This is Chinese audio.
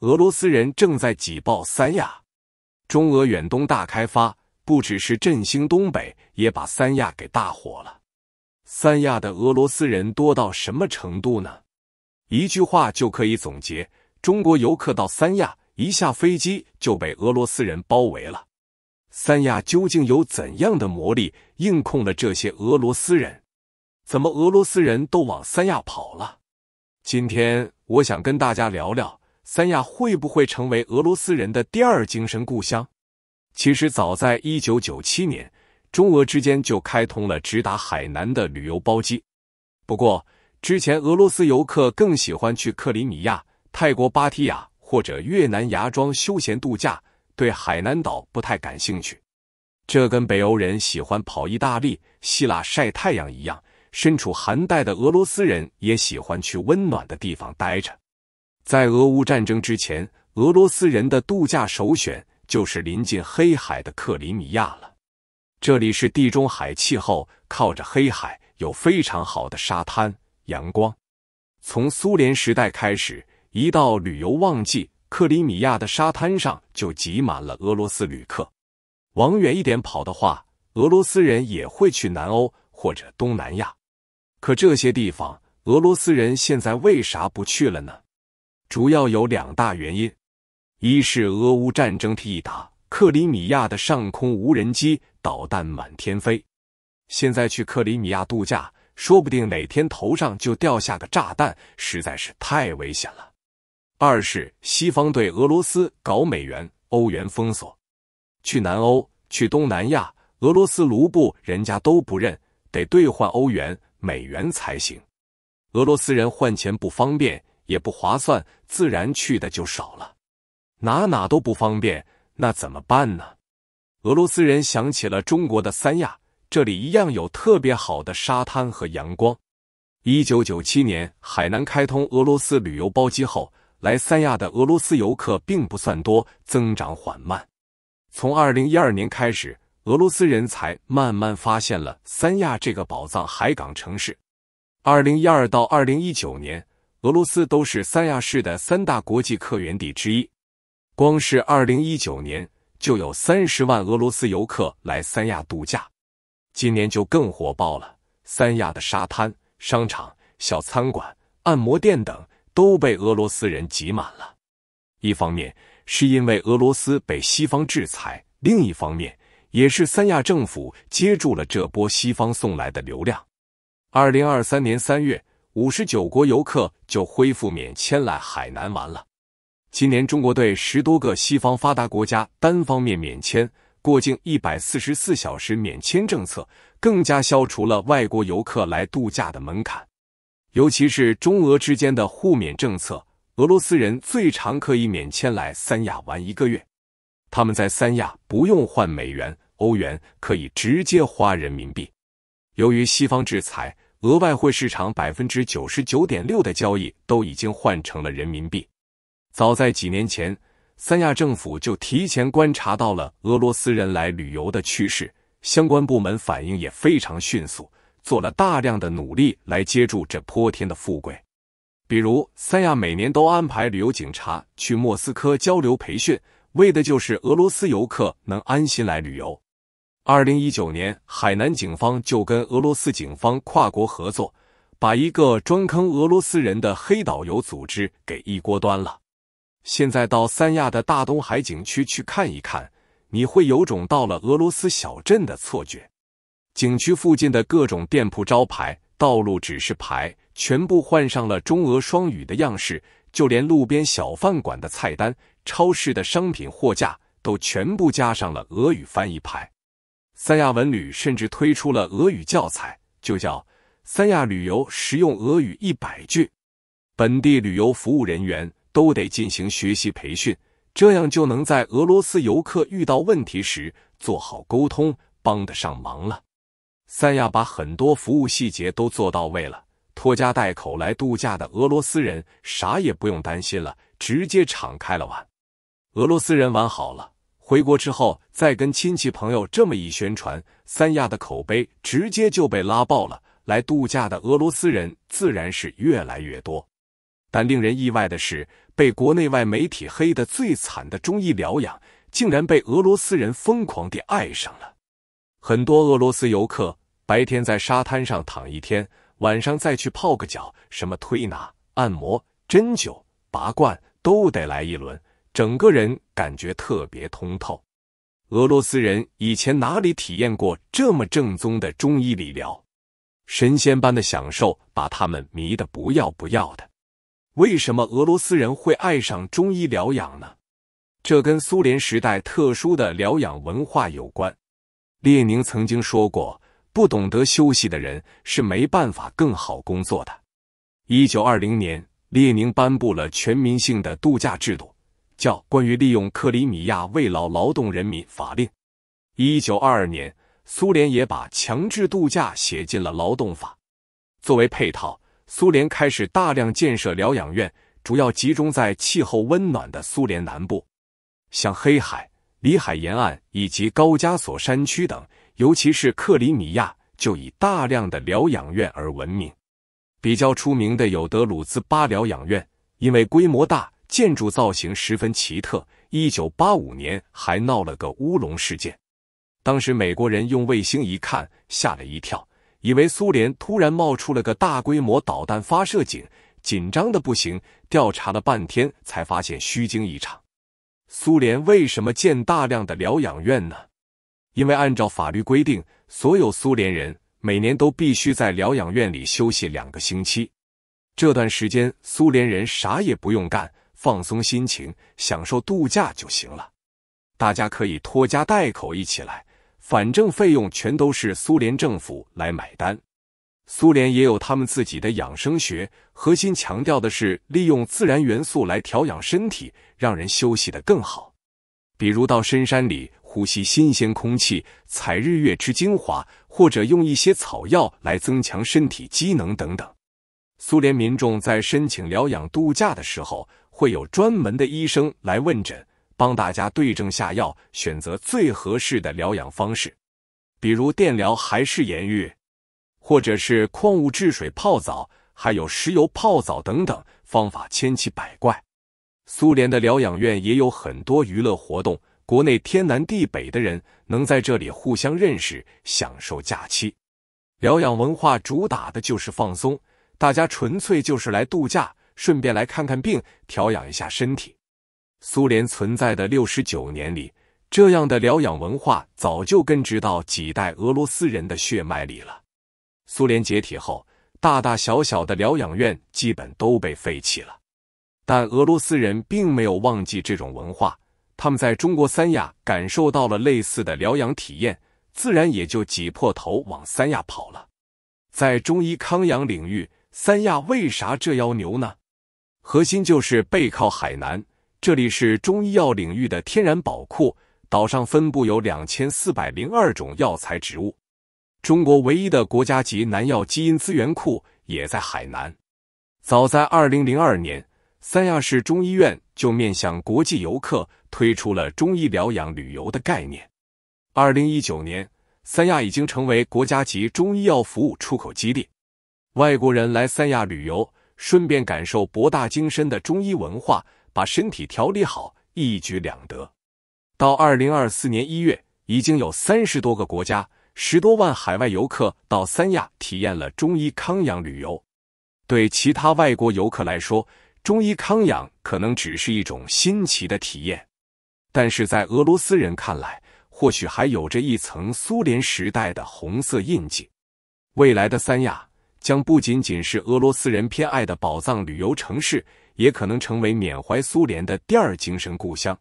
俄罗斯人正在挤爆三亚，中俄远东大开发不只是振兴东北，也把三亚给大火了。三亚的俄罗斯人多到什么程度呢？一句话就可以总结：中国游客到三亚，一下飞机就被俄罗斯人包围了。三亚究竟有怎样的魔力，硬控了这些俄罗斯人？怎么俄罗斯人都往三亚跑了？今天我想跟大家聊聊。三亚会不会成为俄罗斯人的第二精神故乡？其实早在一九九七年，中俄之间就开通了直达海南的旅游包机。不过，之前俄罗斯游客更喜欢去克里米亚、泰国芭提雅或者越南芽庄休闲度假，对海南岛不太感兴趣。这跟北欧人喜欢跑意大利、希腊晒太阳一样，身处寒带的俄罗斯人也喜欢去温暖的地方待着。在俄乌战争之前，俄罗斯人的度假首选就是临近黑海的克里米亚了。这里是地中海气候，靠着黑海，有非常好的沙滩、阳光。从苏联时代开始，一到旅游旺季，克里米亚的沙滩上就挤满了俄罗斯旅客。往远一点跑的话，俄罗斯人也会去南欧或者东南亚。可这些地方，俄罗斯人现在为啥不去了呢？主要有两大原因：一是俄乌战争一打，克里米亚的上空无人机、导弹满天飞，现在去克里米亚度假，说不定哪天头上就掉下个炸弹，实在是太危险了；二是西方对俄罗斯搞美元、欧元封锁，去南欧、去东南亚，俄罗斯卢布人家都不认，得兑换欧元、美元才行，俄罗斯人换钱不方便。也不划算，自然去的就少了。哪哪都不方便，那怎么办呢？俄罗斯人想起了中国的三亚，这里一样有特别好的沙滩和阳光。一九九七年，海南开通俄罗斯旅游包机后，来三亚的俄罗斯游客并不算多，增长缓慢。从二零一二年开始，俄罗斯人才慢慢发现了三亚这个宝藏海港城市。二零一二到二零一九年。俄罗斯都是三亚市的三大国际客源地之一，光是二零一九年就有三十万俄罗斯游客来三亚度假，今年就更火爆了。三亚的沙滩、商场、小餐馆、按摩店等都被俄罗斯人挤满了。一方面是因为俄罗斯被西方制裁，另一方面也是三亚政府接住了这波西方送来的流量。二零二三年三月。五十九国游客就恢复免签来海南玩了。今年中国对十多个西方发达国家单方面免签过境一百四十四小时免签政策，更加消除了外国游客来度假的门槛。尤其是中俄之间的互免政策，俄罗斯人最长可以免签来三亚玩一个月。他们在三亚不用换美元、欧元，可以直接花人民币。由于西方制裁。俄外汇市场百分之九十九点六的交易都已经换成了人民币。早在几年前，三亚政府就提前观察到了俄罗斯人来旅游的趋势，相关部门反应也非常迅速，做了大量的努力来接住这泼天的富贵。比如，三亚每年都安排旅游警察去莫斯科交流培训，为的就是俄罗斯游客能安心来旅游。二零一九年，海南警方就跟俄罗斯警方跨国合作，把一个专坑俄罗斯人的黑导游组织给一锅端了。现在到三亚的大东海景区去看一看，你会有种到了俄罗斯小镇的错觉。景区附近的各种店铺招牌、道路指示牌全部换上了中俄双语的样式，就连路边小饭馆的菜单、超市的商品货架都全部加上了俄语翻译牌。三亚文旅甚至推出了俄语教材，就叫“三亚旅游实用俄语一百句”，本地旅游服务人员都得进行学习培训，这样就能在俄罗斯游客遇到问题时做好沟通，帮得上忙了。三亚把很多服务细节都做到位了，拖家带口来度假的俄罗斯人啥也不用担心了，直接敞开了玩。俄罗斯人玩好了。回国之后，再跟亲戚朋友这么一宣传，三亚的口碑直接就被拉爆了。来度假的俄罗斯人自然是越来越多。但令人意外的是，被国内外媒体黑得最惨的中医疗养，竟然被俄罗斯人疯狂地爱上了。很多俄罗斯游客白天在沙滩上躺一天，晚上再去泡个脚，什么推拿、按摩、针灸、拔罐都得来一轮，整个人感觉特别通透。俄罗斯人以前哪里体验过这么正宗的中医理疗？神仙般的享受把他们迷得不要不要的。为什么俄罗斯人会爱上中医疗养呢？这跟苏联时代特殊的疗养文化有关。列宁曾经说过：“不懂得休息的人是没办法更好工作的。”一九二零年，列宁颁布了全民性的度假制度。叫《关于利用克里米亚慰劳劳动人民法令》。一九二二年，苏联也把强制度假写进了劳动法。作为配套，苏联开始大量建设疗养院，主要集中在气候温暖的苏联南部，像黑海、里海沿岸以及高加索山区等。尤其是克里米亚，就以大量的疗养院而闻名。比较出名的有德鲁兹巴疗养院，因为规模大。建筑造型十分奇特，一九八五年还闹了个乌龙事件。当时美国人用卫星一看，吓了一跳，以为苏联突然冒出了个大规模导弹发射井，紧张的不行。调查了半天，才发现虚惊一场。苏联为什么建大量的疗养院呢？因为按照法律规定，所有苏联人每年都必须在疗养院里休息两个星期。这段时间，苏联人啥也不用干。放松心情，享受度假就行了。大家可以拖家带口一起来，反正费用全都是苏联政府来买单。苏联也有他们自己的养生学，核心强调的是利用自然元素来调养身体，让人休息得更好。比如到深山里呼吸新鲜空气，采日月之精华，或者用一些草药来增强身体机能等等。苏联民众在申请疗养度假的时候。会有专门的医生来问诊，帮大家对症下药，选择最合适的疗养方式，比如电疗还是盐浴，或者是矿物质水泡澡，还有石油泡澡等等方法千奇百怪。苏联的疗养院也有很多娱乐活动，国内天南地北的人能在这里互相认识，享受假期。疗养文化主打的就是放松，大家纯粹就是来度假。顺便来看看病，调养一下身体。苏联存在的六十九年里，这样的疗养文化早就根植到几代俄罗斯人的血脉里了。苏联解体后，大大小小的疗养院基本都被废弃了。但俄罗斯人并没有忘记这种文化，他们在中国三亚感受到了类似的疗养体验，自然也就挤破头往三亚跑了。在中医康养领域，三亚为啥这妖牛呢？核心就是背靠海南，这里是中医药领域的天然宝库，岛上分布有两千四百零二种药材植物，中国唯一的国家级南药基因资源库也在海南。早在二零零二年，三亚市中医院就面向国际游客推出了中医疗养旅游的概念。二零一九年，三亚已经成为国家级中医药服务出口基地，外国人来三亚旅游。顺便感受博大精深的中医文化，把身体调理好，一举两得。到二零二四年一月，已经有三十多个国家、十多万海外游客到三亚体验了中医康养旅游。对其他外国游客来说，中医康养可能只是一种新奇的体验，但是在俄罗斯人看来，或许还有着一层苏联时代的红色印记。未来的三亚。将不仅仅是俄罗斯人偏爱的宝藏旅游城市，也可能成为缅怀苏联的第二精神故乡。